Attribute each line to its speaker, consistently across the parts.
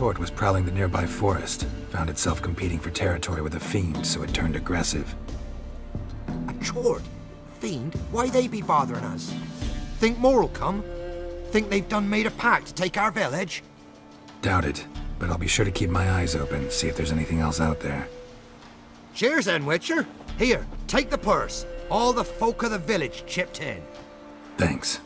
Speaker 1: Chort was prowling the nearby forest. Found itself competing for territory with a fiend, so it turned aggressive.
Speaker 2: A chort? Fiend? Why they be bothering us? Think more'll come? Think they've done made a pact to take our village?
Speaker 1: Doubt it, but I'll be sure to keep my eyes open, see if there's anything else out there.
Speaker 2: Cheers then, Witcher. Here, take the purse. All the folk of the village chipped in.
Speaker 1: Thanks.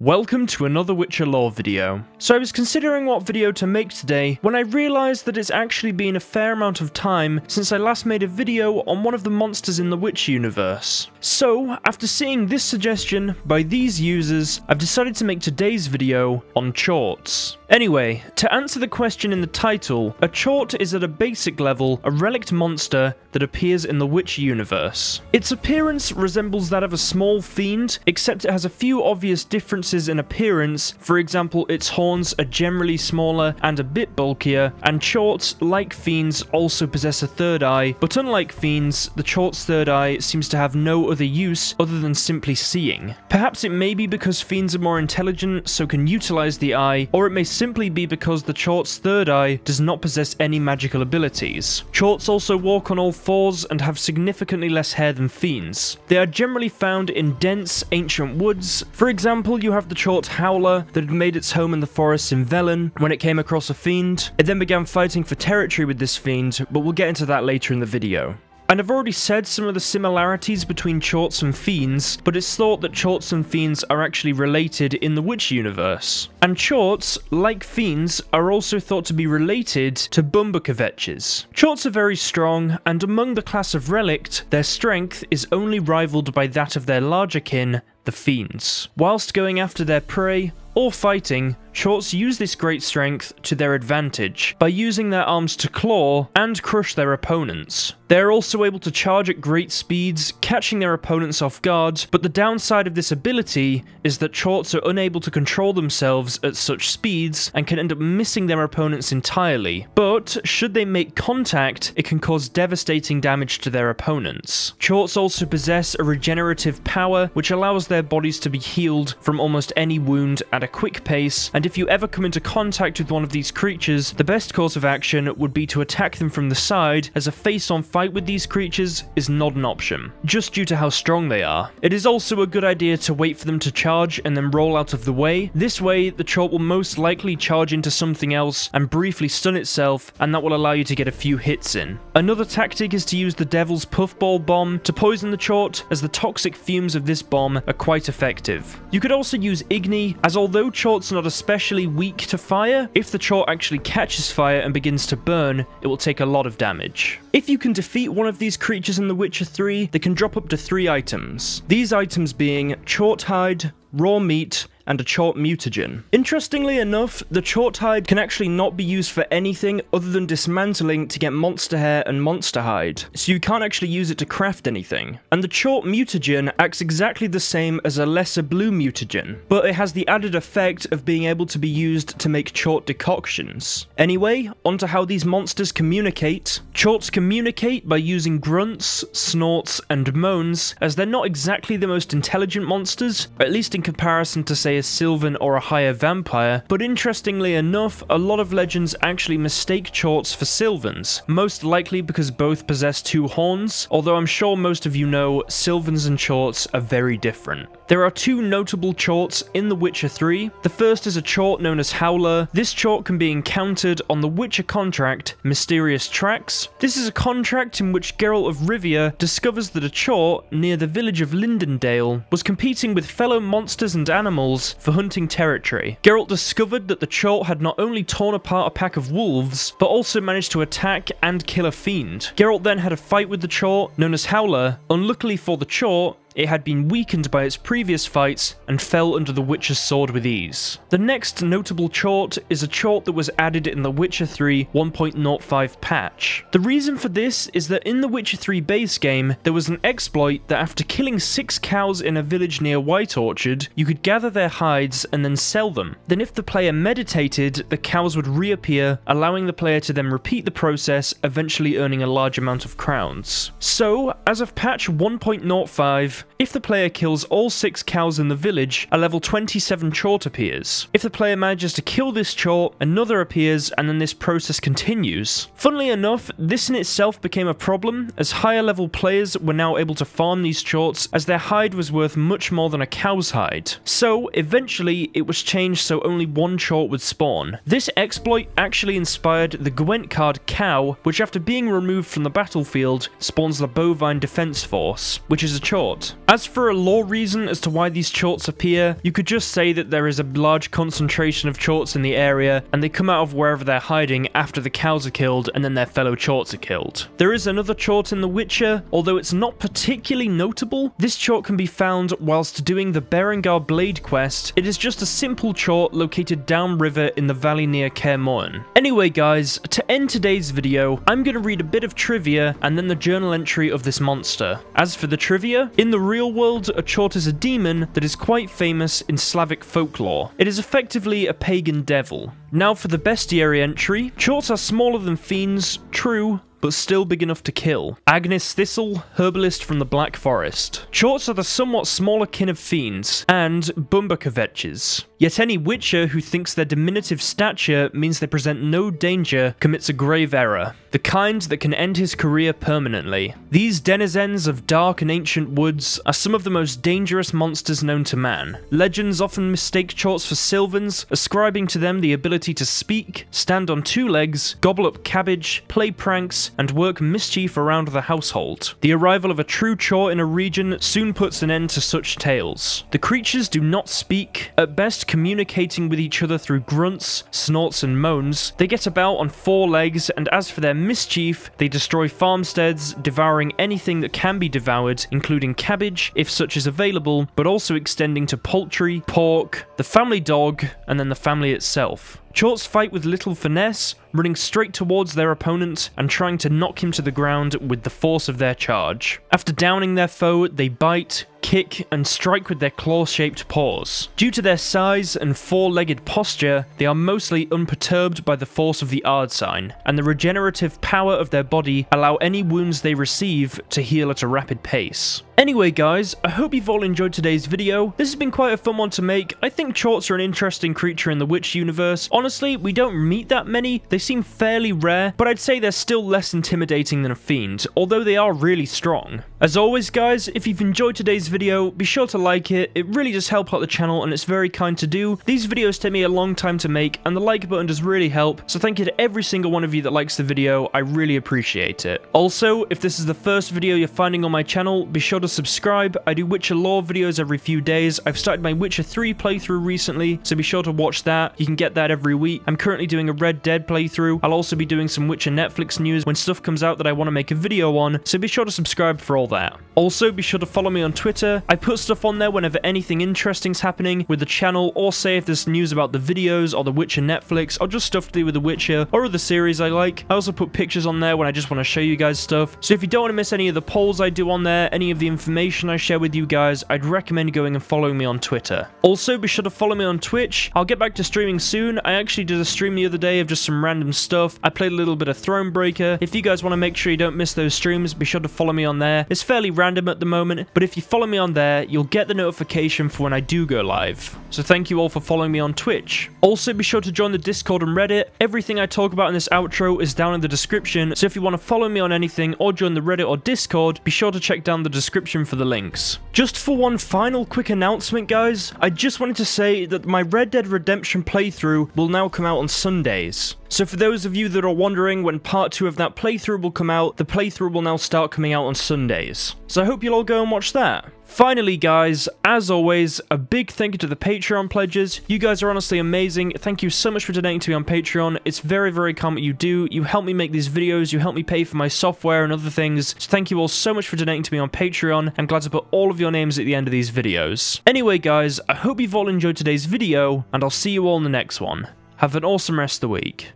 Speaker 3: Welcome to another Witcher lore video. So I was considering what video to make today when I realised that it's actually been a fair amount of time since I last made a video on one of the monsters in the Witcher universe. So, after seeing this suggestion by these users, I've decided to make today's video on Chorts. Anyway, to answer the question in the title, a Chort is at a basic level a relict monster that appears in the Witcher universe. Its appearance resembles that of a small fiend, except it has a few obvious differences in appearance, for example its horns are generally smaller and a bit bulkier, and Chorts, like fiends, also possess a third eye, but unlike fiends, the Chort's third eye seems to have no other use other than simply seeing. Perhaps it may be because fiends are more intelligent so can utilize the eye, or it may simply be because the Chort's third eye does not possess any magical abilities. Chorts also walk on all fours and have significantly less hair than fiends. They are generally found in dense, ancient woods. For example, you have the Chort Howler that had made its home in the forests in Velen when it came across a fiend. It then began fighting for territory with this fiend, but we'll get into that later in the video. And I've already said some of the similarities between Chorts and Fiends, but it's thought that Chorts and Fiends are actually related in the Witcher universe. And Chorts, like Fiends, are also thought to be related to Bumbakvetches. Chorts are very strong, and among the class of Relict, their strength is only rivaled by that of their larger kin, the Fiends. Whilst going after their prey, or fighting, Chorts use this great strength to their advantage by using their arms to claw and crush their opponents. They are also able to charge at great speeds, catching their opponents off guard, but the downside of this ability is that Chorts are unable to control themselves at such speeds and can end up missing their opponents entirely. But should they make contact, it can cause devastating damage to their opponents. Chorts also possess a regenerative power which allows their bodies to be healed from almost any wound at a quick pace, and if you ever come into contact with one of these creatures, the best course of action would be to attack them from the side, as a face-on fight with these creatures is not an option, just due to how strong they are. It is also a good idea to wait for them to charge and then roll out of the way. This way, the Chort will most likely charge into something else and briefly stun itself, and that will allow you to get a few hits in. Another tactic is to use the Devil's Puffball Bomb to poison the Chort, as the toxic fumes of this bomb are quite effective. You could also use Igni, as although Chort's not especially weak to fire, if the Chort actually catches fire and begins to burn, it will take a lot of damage. If you can defeat one of these creatures in The Witcher 3, they can drop up to three items. These items being Chort Hide, Raw Meat, and a Chort mutagen. Interestingly enough, the Chort hide can actually not be used for anything other than dismantling to get monster hair and monster hide, so you can't actually use it to craft anything. And the Chort mutagen acts exactly the same as a lesser blue mutagen, but it has the added effect of being able to be used to make Chort decoctions. Anyway, onto how these monsters communicate. Chorts communicate by using grunts, snorts, and moans, as they're not exactly the most intelligent monsters, at least in comparison to say a Sylvan or a higher vampire, but interestingly enough, a lot of legends actually mistake Chorts for Sylvans, most likely because both possess two horns, although I'm sure most of you know Sylvans and Chorts are very different. There are two notable Chorts in The Witcher 3. The first is a Chort known as Howler. This Chort can be encountered on the Witcher contract, Mysterious Tracks. This is a contract in which Geralt of Rivia discovers that a Chort near the village of Lindenvale was competing with fellow monsters and animals for hunting territory. Geralt discovered that the Chort had not only torn apart a pack of wolves, but also managed to attack and kill a fiend. Geralt then had a fight with the Chort, known as Howler. Unluckily for the Chort, it had been weakened by its previous fights and fell under the Witcher's sword with ease. The next notable chort is a chort that was added in the Witcher 3 1.05 patch. The reason for this is that in the Witcher 3 base game, there was an exploit that after killing 6 cows in a village near White Orchard, you could gather their hides and then sell them. Then if the player meditated, the cows would reappear, allowing the player to then repeat the process, eventually earning a large amount of crowns. So, as of patch 1.05, if the player kills all 6 cows in the village, a level 27 chort appears. If the player manages to kill this chort, another appears and then this process continues. Funnily enough, this in itself became a problem as higher level players were now able to farm these chorts as their hide was worth much more than a cow's hide. So eventually it was changed so only one chort would spawn. This exploit actually inspired the Gwent card Cow, which after being removed from the battlefield spawns the Bovine Defense Force, which is a chort. As for a lore reason as to why these chorts appear, you could just say that there is a large concentration of chorts in the area and they come out of wherever they're hiding after the cows are killed and then their fellow chorts are killed. There is another chort in The Witcher, although it's not particularly notable. This chort can be found whilst doing the Berengar Blade quest. It is just a simple chort located downriver in the valley near Kaer Morhen. Anyway guys, to end today's video, I'm going to read a bit of trivia and then the journal entry of this monster. As for the trivia, in the real world, a chort is a demon that is quite famous in Slavic folklore. It is effectively a pagan devil. Now for the bestiary entry, chorts are smaller than fiends, true, but still big enough to kill. Agnes Thistle, herbalist from the Black Forest. Chorts are the somewhat smaller kin of fiends, and Bumbakvetches. Yet any witcher who thinks their diminutive stature means they present no danger commits a grave error, the kind that can end his career permanently. These denizens of dark and ancient woods are some of the most dangerous monsters known to man. Legends often mistake chorts for sylvans, ascribing to them the ability to speak, stand on two legs, gobble up cabbage, play pranks, and work mischief around the household. The arrival of a true chort in a region soon puts an end to such tales. The creatures do not speak, at best communicating with each other through grunts, snorts, and moans. They get about on four legs, and as for their mischief, they destroy farmsteads, devouring anything that can be devoured, including cabbage, if such is available, but also extending to poultry, pork, the family dog, and then the family itself. Chorts fight with little finesse, running straight towards their opponent and trying to knock him to the ground with the force of their charge. After downing their foe, they bite, kick, and strike with their claw-shaped paws. Due to their size and four-legged posture, they are mostly unperturbed by the force of the Ard sign, and the regenerative power of their body allow any wounds they receive to heal at a rapid pace. Anyway guys, I hope you've all enjoyed today's video. This has been quite a fun one to make. I think chorts are an interesting creature in the Witcher universe. Honestly, we don't meet that many. They seem fairly rare, but I'd say they're still less intimidating than a fiend, although they are really strong. As always guys, if you've enjoyed today's video, be sure to like it. It really does help out the channel and it's very kind to do. These videos take me a long time to make and the like button does really help, so thank you to every single one of you that likes the video. I really appreciate it. Also, if this is the first video you're finding on my channel, be sure to subscribe. I do Witcher lore videos every few days. I've started my Witcher 3 playthrough recently, so be sure to watch that. You can get that every week. I'm currently doing a Red Dead playthrough. I'll also be doing some Witcher Netflix news when stuff comes out that I want to make a video on, so be sure to subscribe for all that. Also, be sure to follow me on Twitter. I put stuff on there whenever anything interesting's happening with the channel, or say if there's news about the videos, or the Witcher Netflix, or just stuff to do with the Witcher, or other series I like. I also put pictures on there when I just want to show you guys stuff. So if you don't want to miss any of the polls I do on there, any of the information I share with you guys, I'd recommend going and following me on Twitter. Also, be sure to follow me on Twitch. I'll get back to streaming soon. I actually did a stream the other day of just some random stuff. I played a little bit of Thronebreaker. If you guys want to make sure you don't miss those streams, be sure to follow me on there. It's fairly random at the moment, but if you follow me on there, you'll get the notification for when I do go live. So thank you all for following me on Twitch. Also, be sure to join the Discord and Reddit. Everything I talk about in this outro is down in the description, so if you want to follow me on anything or join the Reddit or Discord, be sure to check down the description for the links. Just for one final quick announcement, guys, I just wanted to say that my Red Dead Redemption playthrough will now come out on Sundays. So for those of you that are wondering when part 2 of that playthrough will come out, the playthrough will now start coming out on Sundays. So I hope you'll all go and watch that. Finally, guys, as always, a big thank you to the Patreon pledges. You guys are honestly amazing. Thank you so much for donating to me on Patreon. It's very, very kind what you do. You help me make these videos. You help me pay for my software and other things. So thank you all so much for donating to me on Patreon. I'm glad to put all of your names at the end of these videos. Anyway, guys, I hope you've all enjoyed today's video, and I'll see you all in the next one. Have an awesome rest of the week.